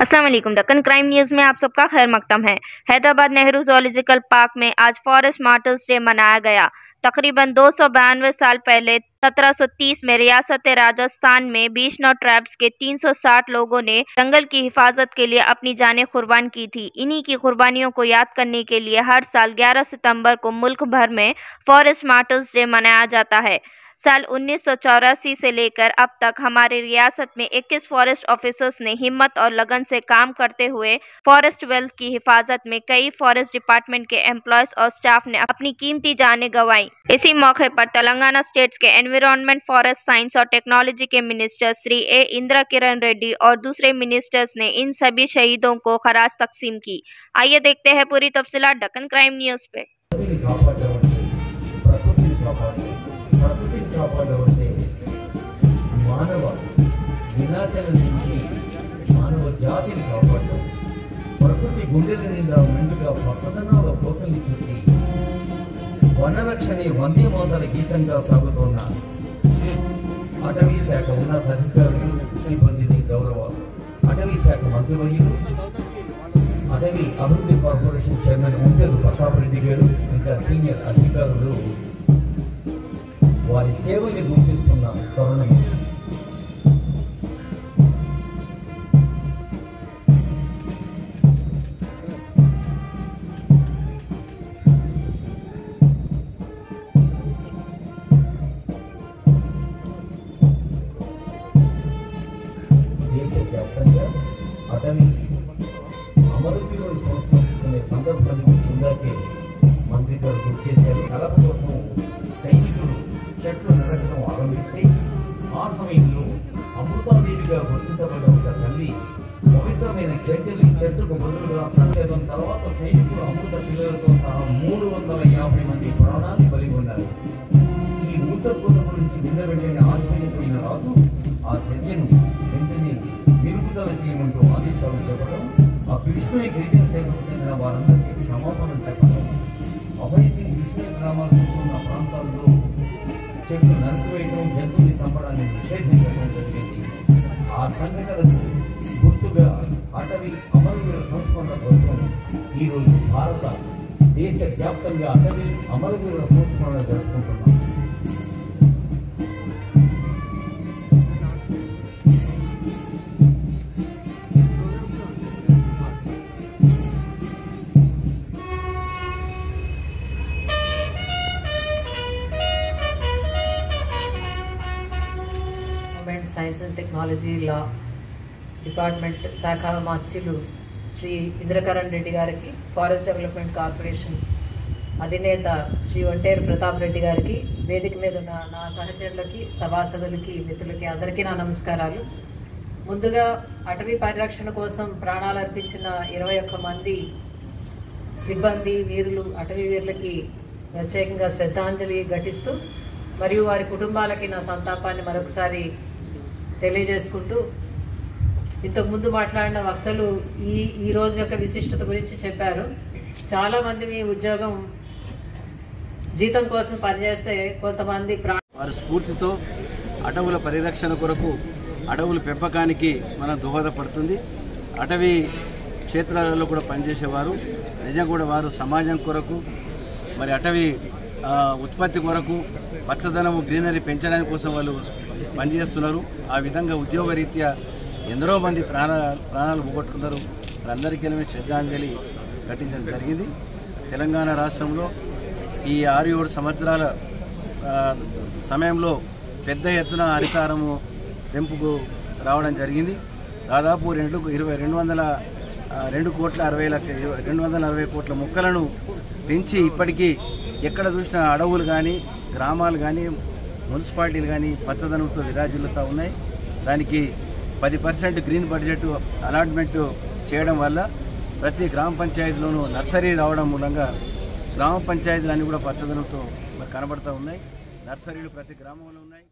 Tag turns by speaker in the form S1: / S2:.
S1: वालेकुम Deccan crime news में आप सबका खैर मकदम है। हैदराबाद नेहरू जोलॉजिकल पार्क में आज फॉरेस्ट मार्टल्स डे मनाया गया। तकरीबन दो सौ बयानवे साल पहले 1730 में रियासत राजस्थान में बीस नौ ट्रैब्स के 360 लोगों ने जंगल की हिफाजत के लिए अपनी जानें कुर्बान की थी। इन्हीं की कुर्बानियों को याद करने के लिए हर साल 11 सितंबर को मुल्क भर में फॉरेस्ट मार्टल्स डे मनाया जाता है। साल उन्नीस सौ चौरासी से लेकर अब तक हमारी रियासत में 21 फॉरेस्ट ऑफिसर्स ने हिम्मत और लगन से काम करते हुए फॉरेस्ट वेल्थ की हिफाजत में कई फॉरेस्ट डिपार्टमेंट के एम्प्लॉयज़ और स्टाफ ने अपनी कीमती जानें गंवाई। इसी मौके पर तेलंगाना स्टेट्स के एनवायरनमेंट फॉरेस्ट साइंस और टेक्नोलॉजी के मिनिस्टर श्री ए इंदिरा किरण रेड्डी और दूसरे मिनिस्टर्स ने इन सभी शहीदों को खराज तकसीम की। आइए देखते हैं पूरी तफसीलात डकन क्राइम न्यूज़ पे।
S2: గుండెల నిండా మెండుగా పచ్చదనాల పోకల్ని చూసి వనరక్షణే వందే మాతల గీతంగా సాగుతోన్న అటవీ శాఖ ఉన్నతాధికారులు సిబ్బందిని గౌరవ అటవీ శాఖ మంత్రివర్యులు అటవీ అభివృద్ధి కార్పొరేషన్ చైర్మన్ ఉంటేరు ప్రతాప్ గారు ఇంకా సీనియర్ అధికారులు వారి సేవల్ని అమృతాదేవిగా గుర్తించబడ్డ ఒక తల్లి పవిత్రమైన కేటలి చెట్టుకు బదులుగా ప్రత్యేకం తర్వాత సైనికులు అమృత పిల్లలతో సహా మూడు వందల యాభై మంది ప్రాణాలు బలి ఉన్నారు ఈ ఊతకోత గురించి విన్నవెంటనే ఆశ్చర్యపోయిన రాజు ఆ చర్యను వెంటనే నిలుపుదల చేయమంటూ ఆదేశాలు చెప్పడం ఆ కృష్ణుని గిరిజన తెగకు చెందిన వారందరికీ క్షమాపణ చెప్పడం అభయ్ సింగ్ కృష్ణ గ్రామాలు ఉన్న ప్రాంతాల్లో చెట్లు నరికివేయడం జంతువుని చంపడాన్ని నిషేధించడం జరిగింది సంఘటన గుర్తుగా అటవీ అమరవీర సంస్మరణ కోసం ఈరోజు భారత దేశ వ్యాప్తంగా అటవీ అమరవీరుల సంస్మరణ జరుపుకుంటున్నాం.
S3: సైన్స్ అండ్ టెక్నాలజీ లా డిపార్ట్మెంట్ శాఖ మార్చులు శ్రీ ఇంద్రకరణ్ రెడ్డి గారికి ఫారెస్ట్ డెవలప్మెంట్ కార్పొరేషన్ అధినేత శ్రీ ఒంటేరు ప్రతాప్ రెడ్డి గారికి వేదిక మీద ఉన్న నా సహచరులకి సభాసదులకి మిత్రులకి అందరికీ నా నమస్కారాలు. ముందుగా అటవీ పరిరక్షణ కోసం ప్రాణాలు అర్పించిన ఇరవై ఒక్క మంది సిబ్బంది వీరులు అటవీ వీరులకి ప్రత్యేకంగా శ్రద్ధాంజలి ఘటిస్తూ మరియు వారి కుటుంబాలకి నా సంతాపాన్ని మరొకసారి తెలియజేసుకుంటూ ఇంతకుముందు మాట్లాడిన వక్తలు ఈ ఈ రోజు యొక్క విశిష్టత గురించి చెప్పారు. చాలామంది మీ ఉద్యోగం జీతం కోసం పనిచేస్తే కొంతమంది ప్రా
S4: వారి స్ఫూర్తితో అడవుల పరిరక్షణ కొరకు అడవుల పెంపకానికి మనం దోహదపడుతుంది. అటవీ క్షేత్రాలలో కూడా పనిచేసేవారు. నిజం కూడా వారు సమాజం కొరకు మరి అటవీ ఉత్పత్తి కొరకు పచ్చదనము గ్రీనరీ పెంచడానికి కోసం వాళ్ళు పనిచేస్తున్నారు. ఆ విధంగా ఉద్యోగరీత్యా ఎందరో మంది ప్రాణ ప్రాణాలు పోగొట్టుకున్నారు. వారందరికీ శ్రద్ధాంజలి ఘటించడం జరిగింది. తెలంగాణ రాష్ట్రంలో ఈ ఆరు ఏడు సంవత్సరాల సమయంలో పెద్ద ఎత్తున అధికారము పెంపుకు రావడం జరిగింది. దాదాపు రెండు ఇరవై రెండు వందల రెండు కోట్ల అరవై లక్ష రెండు వందల అరవై కోట్ల మొక్కలను పెంచి ఇప్పటికీ ఎక్కడ చూసినా అడవులు కానీ గ్రామాలు కానీ మున్సిపాలిటీలు కానీ పచ్చదనంతో విరాజిల్లుతూ ఉన్నాయి. దానికి పది పర్సెంట్ గ్రీన్ బడ్జెట్ అలాట్మెంట్ చేయడం వల్ల ప్రతి గ్రామ పంచాయతీలోనూ నర్సరీ రావడం మూలంగా గ్రామ పంచాయతీలన్నీ కూడా పచ్చదనంతో కనబడుతూ ఉన్నాయి. నర్సరీలు ప్రతి గ్రామంలో ఉన్నాయి.